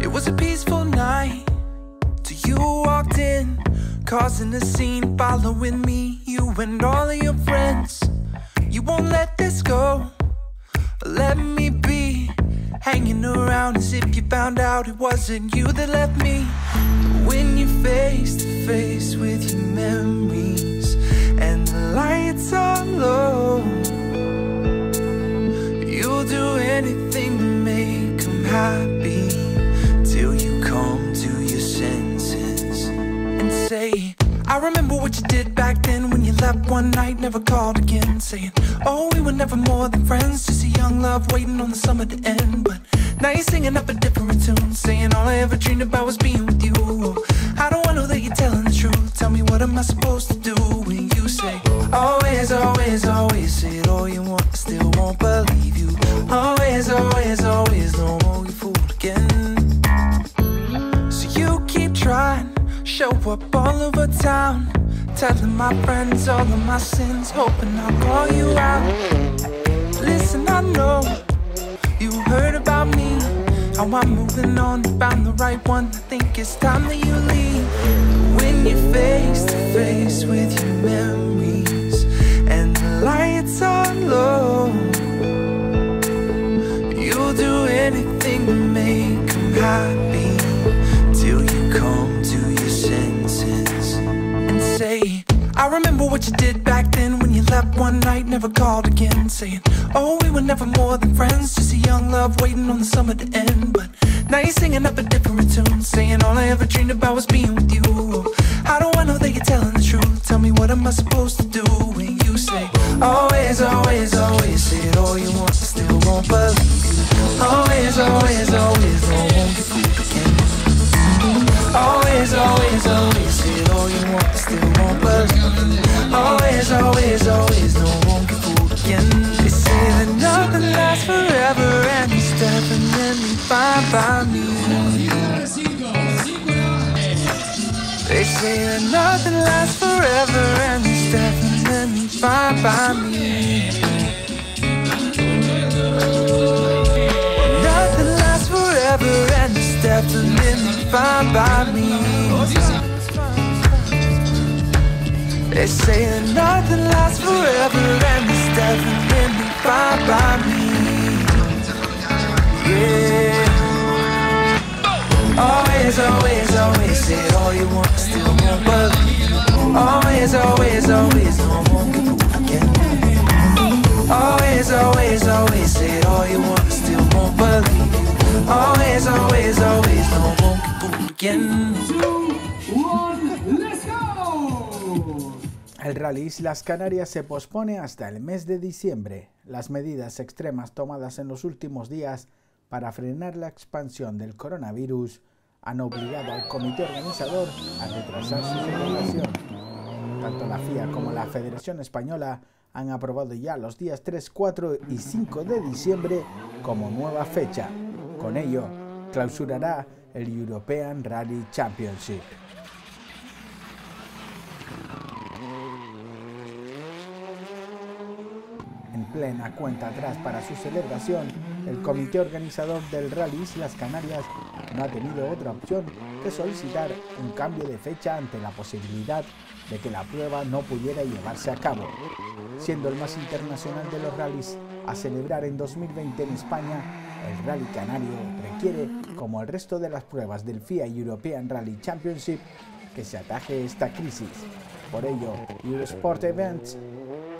It was a peaceful night till you walked in, causing a scene, following me, you and all of your friends. You won't let this go, let me be hanging around as if you found out it wasn't you that left me. When you're face to face with your memories and the lights are low, you'll do anything to make one night, never called again. Saying, Oh, we were never more than friends, just a young love waiting on the summer to end. But now you're singing up a different tune, saying all I ever dreamed about was being with you. Do I know that you're telling the truth? Tell me what am I supposed to do when you say, Always, always, always say all you want, I still won't believe you. Always, always, always, no more you fool again. So you keep trying, show up all over town, telling my friends all of my sins, hoping I'll call you out. Listen, I know you heard about me, how I'm moving on, found the right one. I think it's time that you leave. When you're face to face with your memories and the lights are low. You'll do anything to make them happy I remember what you did back then when you left one night, never called again. Saying, Oh, we were never more than friends, just a young love waiting on the summer to end. But now you're singing up a different tune, saying all I ever dreamed about was being with you. How do I know that you're telling the truth? Tell me what am I supposed to do when you say, Always, always, always say it all you want, I still won't believe you. Always, Say that nothing lasts forever, and it's definitely fine by me. Yeah. Always, always, always say all you want, still won't believe. Always, always, always, no I won't get fooled again. Always, always, always say all you want, still won't believe. Always, always, always, no I won't get fooled again. Let's go! El Rally Islas Canarias se pospone hasta el mes de diciembre. Las medidas extremas tomadas en los últimos días para frenar la expansión del coronavirus han obligado al comité organizador a retrasar su celebración. Tanto la FIA como la Federación Española han aprobado ya los días 3, 4 y 5 de diciembre como nueva fecha. Con ello, clausurará el European Rally Championship. Plena cuenta atrás para su celebración, el comité organizador del Rally Islas Canarias no ha tenido otra opción que solicitar un cambio de fecha ante la posibilidad de que la prueba no pudiera llevarse a cabo. Siendo el más internacional de los rallies a celebrar en 2020 en España, el Rally Canario requiere, como el resto de las pruebas del FIA European Rally Championship, que se ataje esta crisis. Por ello, Eurosport Events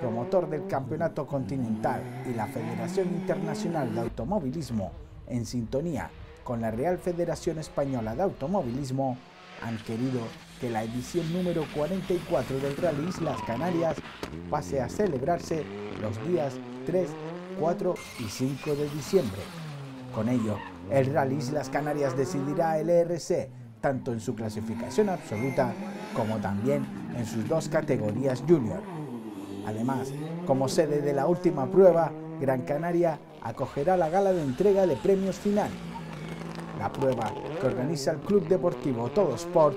promotor del Campeonato Continental y la Federación Internacional de Automovilismo, en sintonía con la Real Federación Española de Automovilismo, han querido que la edición número 44 del Rally Islas Canarias pase a celebrarse los días 3, 4 y 5 de diciembre. Con ello, el Rally Islas Canarias decidirá el ERC tanto en su clasificación absoluta como también en sus dos categorías junior. Además, como sede de la última prueba, Gran Canaria acogerá la gala de entrega de premios final. La prueba que organiza el Club Deportivo Todo Sport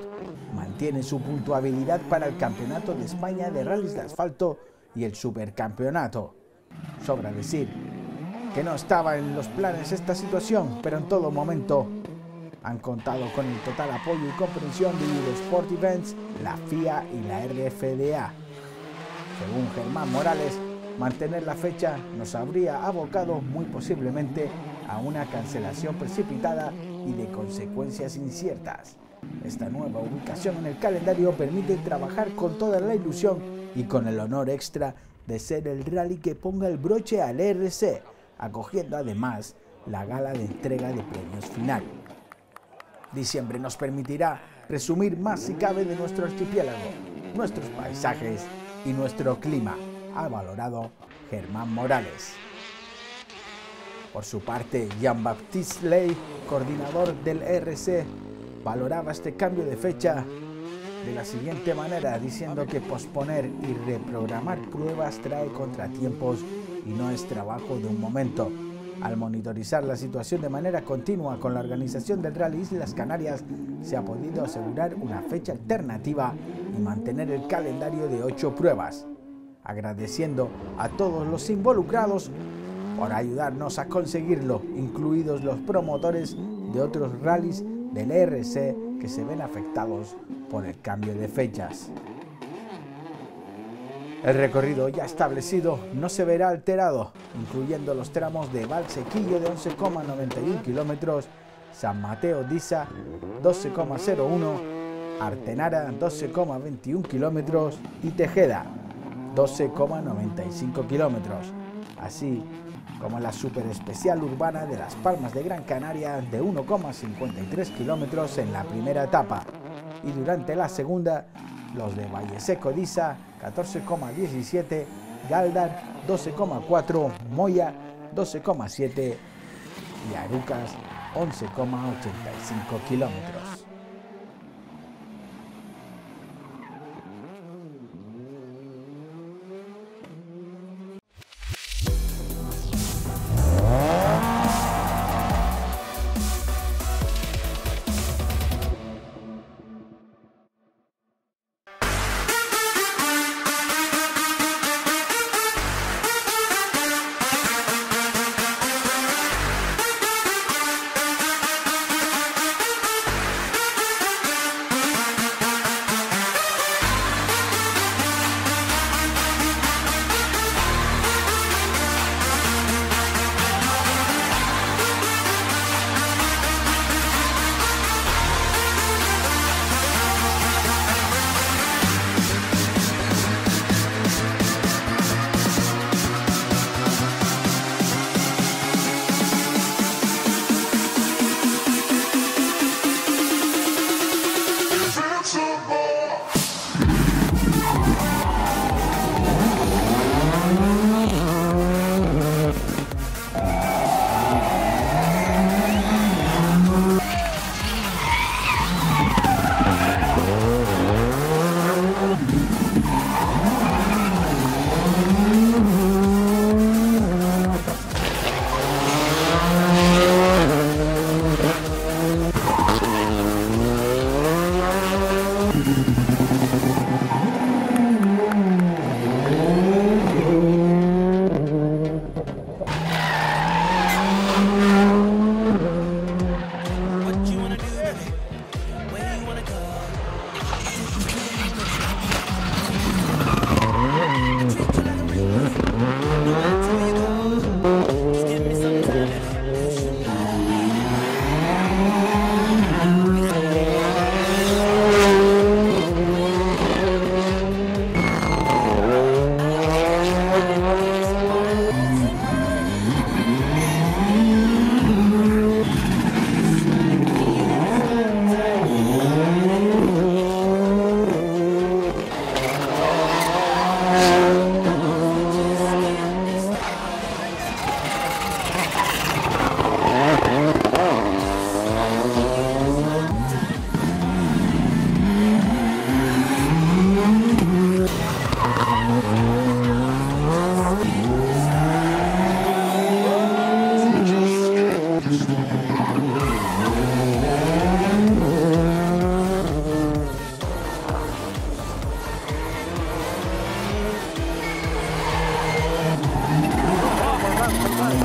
mantiene su puntuabilidad para el Campeonato de España de Rallys de Asfalto y el Supercampeonato. Sobra decir que no estaba en los planes esta situación, pero en todo momento han contado con el total apoyo y comprensión de Eurosport Events, la FIA y la RFDA. Según Germán Morales, mantener la fecha nos habría abocado muy posiblemente a una cancelación precipitada y de consecuencias inciertas. Esta nueva ubicación en el calendario permite trabajar con toda la ilusión y con el honor extra de ser el rally que ponga el broche al RC, acogiendo además la gala de entrega de premios final. Diciembre nos permitirá presumir más si cabe de nuestro archipiélago, nuestros paisajes y nuestro clima, ha valorado Germán Morales. Por su parte, Jean-Baptiste Ley, coordinador del RC, valoraba este cambio de fecha de la siguiente manera, diciendo que posponer y reprogramar pruebas trae contratiempos y no es trabajo de un momento. Al monitorizar la situación de manera continua con la organización del Rally Islas Canarias, se ha podido asegurar una fecha alternativa y mantener el calendario de ocho pruebas, agradeciendo a todos los involucrados por ayudarnos a conseguirlo, incluidos los promotores de otros rallies del ERC que se ven afectados por el cambio de fechas. El recorrido ya establecido no se verá alterado, incluyendo los tramos de Valsequillo de 11,91 kilómetros, San Mateo Disa 12,01, Artenara 12,21 kilómetros y Tejeda 12,95 kilómetros, así como la super especial urbana de Las Palmas de Gran Canaria de 1,53 kilómetros en la primera etapa. Y durante la segunda los de Valle Seco Disa 14,17, Galdar 12,4, Moya 12,7 y Arucas 11,85 kilómetros.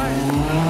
Bye.